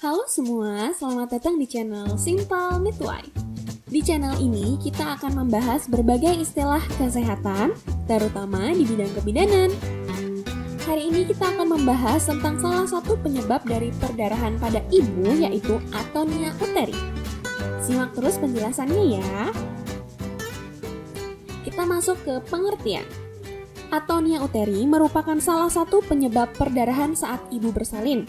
Halo semua, selamat datang di channel Simple Midwife. Di channel ini kita akan membahas berbagai istilah kesehatan, terutama di bidang kebidanan. Hari ini kita akan membahas tentang salah satu penyebab dari perdarahan pada ibu yaitu atonia uteri. Simak terus penjelasannya ya. Kita masuk ke pengertian. Atonia uteri merupakan salah satu penyebab perdarahan saat ibu bersalin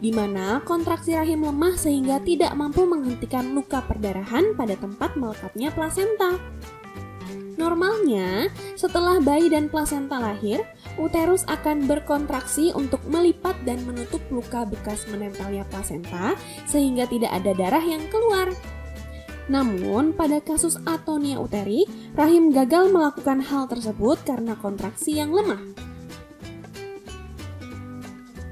di mana kontraksi rahim lemah sehingga tidak mampu menghentikan luka perdarahan pada tempat melekatnya plasenta. Normalnya, setelah bayi dan plasenta lahir, uterus akan berkontraksi untuk melipat dan menutup luka bekas menempelnya plasenta sehingga tidak ada darah yang keluar. Namun, pada kasus atonia uteri, rahim gagal melakukan hal tersebut karena kontraksi yang lemah.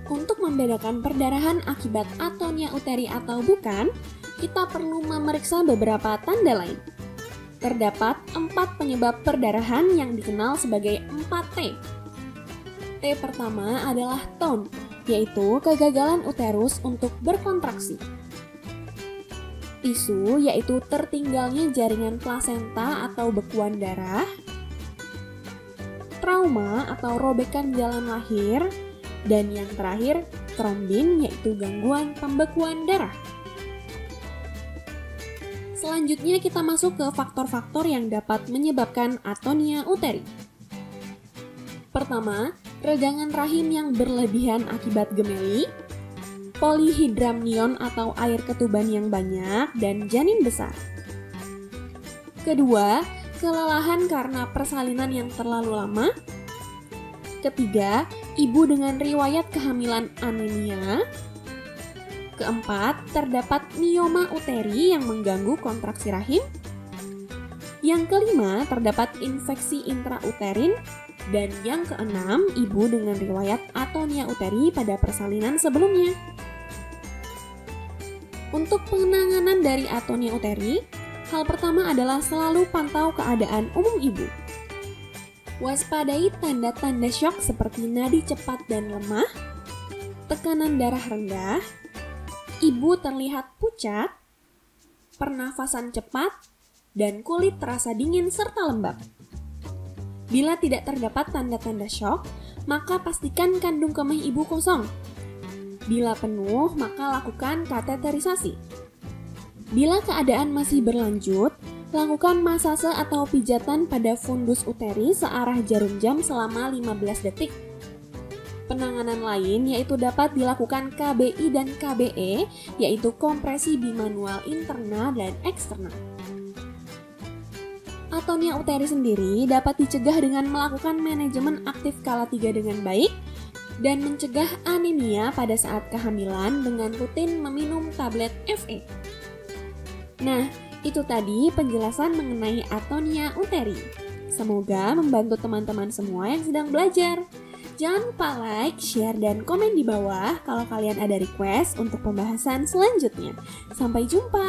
Untuk membedakan perdarahan akibat atonia uteri atau bukan, kita perlu memeriksa beberapa tanda lain. Terdapat empat penyebab perdarahan yang dikenal sebagai 4T. T pertama adalah tone, yaitu kegagalan uterus untuk berkontraksi. Tisu, yaitu tertinggalnya jaringan plasenta atau bekuan darah. Trauma atau robekan jalan lahir, dan yang terakhir, trombin yaitu gangguan pembekuan darah. Selanjutnya kita masuk ke faktor-faktor yang dapat menyebabkan atonia uteri. Pertama, regangan rahim yang berlebihan akibat gemeli, polihidramnion atau air ketuban yang banyak, dan janin besar. Kedua, kelelahan karena persalinan yang terlalu lama. Ketiga, ibu dengan riwayat kehamilan anemia. Keempat, terdapat mioma uteri yang mengganggu kontraksi rahim. Yang kelima, terdapat infeksi intrauterin. Dan yang keenam, ibu dengan riwayat atonia uteri pada persalinan sebelumnya. Untuk penanganan dari atonia uteri, hal pertama adalah selalu pantau keadaan umum ibu. Waspadai tanda-tanda shock seperti nadi cepat dan lemah, tekanan darah rendah, ibu terlihat pucat, pernafasan cepat, dan kulit terasa dingin serta lembab. Bila tidak terdapat tanda-tanda shock, maka pastikan kandung kemih ibu kosong. Bila penuh, maka lakukan kateterisasi. Bila keadaan masih berlanjut, Lakukan masase atau pijatan pada fundus uteri searah jarum jam selama 15 detik. Penanganan lain yaitu dapat dilakukan KBI dan KBE, yaitu kompresi bimanual internal dan eksternal. Atonia uteri sendiri dapat dicegah dengan melakukan manajemen aktif kala 3 dengan baik dan mencegah anemia pada saat kehamilan dengan rutin meminum tablet FE. Nah, itu tadi penjelasan mengenai atonia uteri. Semoga membantu teman-teman semua yang sedang belajar. Jangan lupa like, share, dan komen di bawah kalau kalian ada request untuk pembahasan selanjutnya. Sampai jumpa!